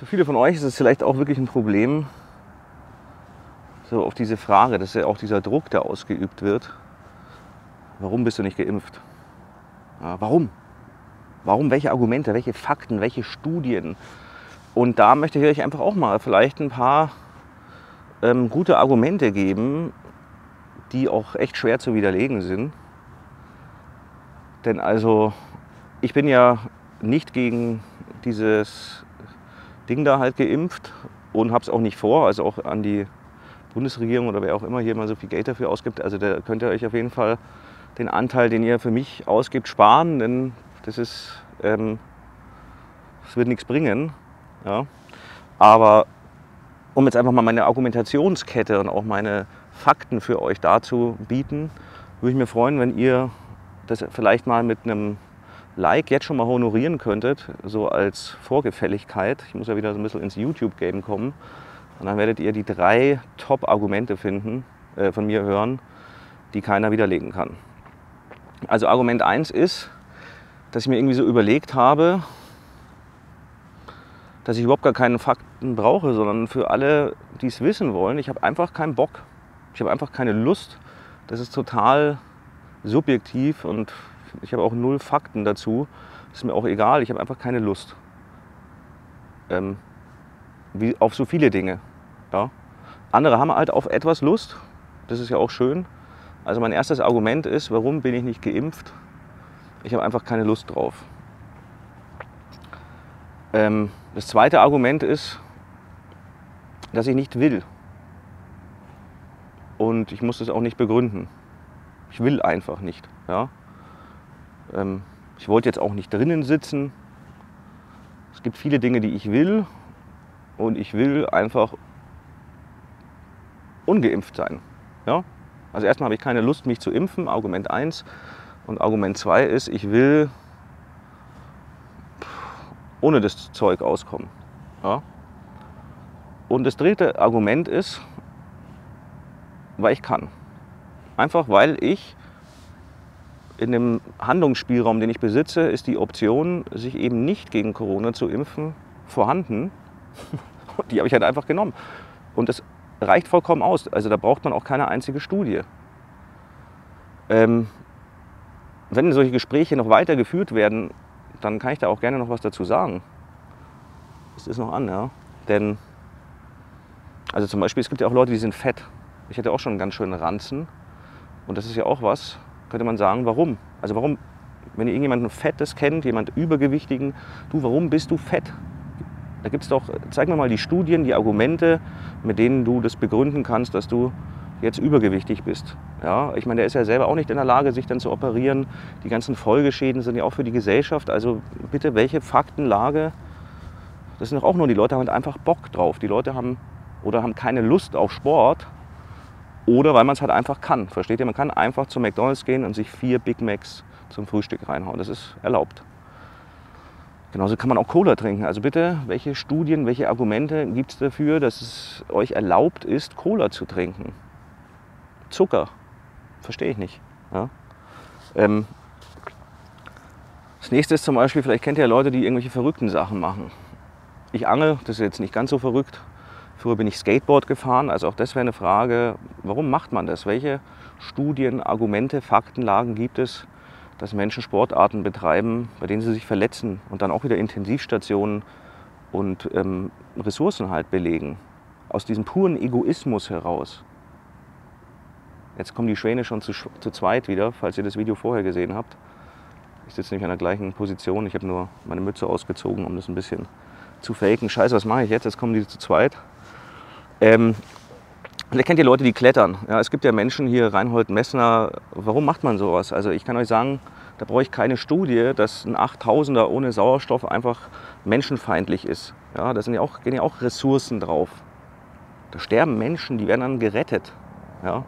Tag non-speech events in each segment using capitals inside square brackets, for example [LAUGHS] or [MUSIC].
Für viele von euch ist es vielleicht auch wirklich ein Problem, so auf diese Frage, das ist ja auch dieser Druck, der ausgeübt wird. Warum bist du nicht geimpft? Ja, warum? Warum? Welche Argumente, welche Fakten, welche Studien? Und da möchte ich euch einfach auch mal vielleicht ein paar ähm, gute Argumente geben, die auch echt schwer zu widerlegen sind. Denn also, ich bin ja nicht gegen dieses Ding da halt geimpft und habe es auch nicht vor, also auch an die Bundesregierung oder wer auch immer hier mal so viel Geld dafür ausgibt. Also da könnt ihr euch auf jeden Fall den Anteil, den ihr für mich ausgibt, sparen, denn das ist, ähm, das wird nichts bringen. Ja. Aber um jetzt einfach mal meine Argumentationskette und auch meine Fakten für euch dazu bieten, würde ich mir freuen, wenn ihr das vielleicht mal mit einem Like jetzt schon mal honorieren könntet, so als Vorgefälligkeit. Ich muss ja wieder so ein bisschen ins YouTube-Game kommen. Und dann werdet ihr die drei Top-Argumente finden, äh, von mir hören, die keiner widerlegen kann. Also Argument 1 ist, dass ich mir irgendwie so überlegt habe, dass ich überhaupt gar keine Fakten brauche, sondern für alle, die es wissen wollen, ich habe einfach keinen Bock. Ich habe einfach keine Lust. Das ist total subjektiv und ich habe auch null Fakten dazu. Ist mir auch egal, ich habe einfach keine Lust. Ähm, wie auf so viele Dinge. Ja. Andere haben halt auf etwas Lust. Das ist ja auch schön. Also mein erstes Argument ist, warum bin ich nicht geimpft? Ich habe einfach keine Lust drauf. Ähm, das zweite Argument ist, dass ich nicht will. Und ich muss das auch nicht begründen. Ich will einfach nicht. Ja? Ähm, ich wollte jetzt auch nicht drinnen sitzen. Es gibt viele Dinge, die ich will. Und ich will einfach ungeimpft sein. Ja? Also erstmal habe ich keine Lust, mich zu impfen, Argument 1. Und Argument 2 ist, ich will ohne das Zeug auskommen. Ja? Und das dritte Argument ist, weil ich kann. Einfach weil ich in dem Handlungsspielraum, den ich besitze, ist die Option, sich eben nicht gegen Corona zu impfen, vorhanden. [LAUGHS] Die habe ich halt einfach genommen. Und das reicht vollkommen aus. Also da braucht man auch keine einzige Studie. Ähm, wenn solche Gespräche noch weiter geführt werden, dann kann ich da auch gerne noch was dazu sagen. Ist das noch an, ja? Denn, also zum Beispiel, es gibt ja auch Leute, die sind fett. Ich hätte auch schon einen ganz schönen Ranzen. Und das ist ja auch was, könnte man sagen, warum? Also warum, wenn ihr irgendjemanden Fettes kennt, jemand Übergewichtigen, du, warum bist du fett? Da gibt es doch, zeig mir mal die Studien, die Argumente, mit denen du das begründen kannst, dass du jetzt übergewichtig bist. Ja, ich meine, der ist ja selber auch nicht in der Lage, sich dann zu operieren. Die ganzen Folgeschäden sind ja auch für die Gesellschaft. Also bitte, welche Faktenlage? Das sind doch auch nur, die Leute haben halt einfach Bock drauf. Die Leute haben oder haben keine Lust auf Sport oder weil man es halt einfach kann. Versteht ihr? Man kann einfach zu McDonalds gehen und sich vier Big Macs zum Frühstück reinhauen. Das ist erlaubt. Genauso kann man auch Cola trinken. Also bitte, welche Studien, welche Argumente gibt es dafür, dass es euch erlaubt ist, Cola zu trinken? Zucker. Verstehe ich nicht. Ja? Ähm, das nächste ist zum Beispiel, vielleicht kennt ihr ja Leute, die irgendwelche verrückten Sachen machen. Ich angel, das ist jetzt nicht ganz so verrückt. Früher bin ich Skateboard gefahren, also auch das wäre eine Frage, warum macht man das? Welche Studien, Argumente, Faktenlagen gibt es, dass Menschen Sportarten betreiben, bei denen sie sich verletzen und dann auch wieder Intensivstationen und ähm, Ressourcen halt belegen. Aus diesem puren Egoismus heraus. Jetzt kommen die Schwäne schon zu, zu zweit wieder, falls ihr das Video vorher gesehen habt. Ich sitze nämlich an der gleichen Position. Ich habe nur meine Mütze ausgezogen, um das ein bisschen zu faken. Scheiße, was mache ich jetzt? Jetzt kommen die zu zweit. Ähm, Vielleicht kennt ihr Leute, die klettern. Ja, es gibt ja Menschen hier, Reinhold Messner. Warum macht man sowas? Also ich kann euch sagen, da brauche ich keine Studie, dass ein 8000er ohne Sauerstoff einfach menschenfeindlich ist. Ja, da sind ja auch, gehen ja auch Ressourcen drauf. Da sterben Menschen, die werden dann gerettet. Ja.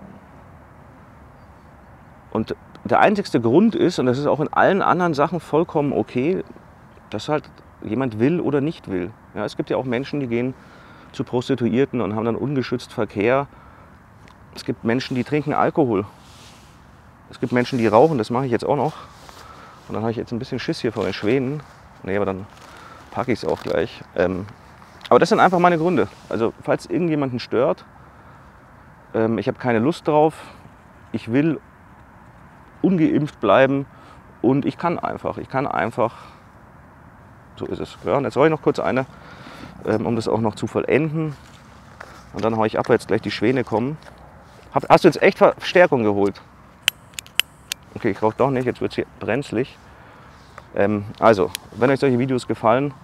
Und der einzigste Grund ist, und das ist auch in allen anderen Sachen vollkommen okay, dass halt jemand will oder nicht will. Ja, es gibt ja auch Menschen, die gehen zu Prostituierten und haben dann ungeschützt Verkehr. Es gibt Menschen, die trinken Alkohol. Es gibt Menschen, die rauchen, das mache ich jetzt auch noch. Und dann habe ich jetzt ein bisschen Schiss hier vor den Schwänen. Nee, aber dann packe ich es auch gleich. Ähm, Aber das sind einfach meine Gründe. Also falls irgendjemanden stört, ähm, ich habe keine Lust drauf, ich will ungeimpft bleiben und ich kann einfach, ich kann einfach, so ist es. Ja, und jetzt soll ich noch kurz eine, ähm, um das auch noch zu vollenden. Und dann haue ich ab, weil jetzt gleich die Schwäne kommen. Hast du jetzt echt Verstärkung geholt? Okay, ich rauche doch nicht, jetzt wird es hier brenzlig. Ähm, also, wenn euch solche Videos gefallen,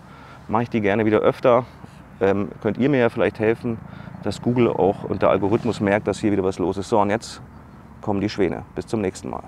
mache ich die gerne wieder öfter. Ähm, könnt ihr mir ja vielleicht helfen, dass Google auch und der Algorithmus merkt, dass hier wieder was los ist. So, und jetzt kommen die Schwäne. Bis zum nächsten Mal.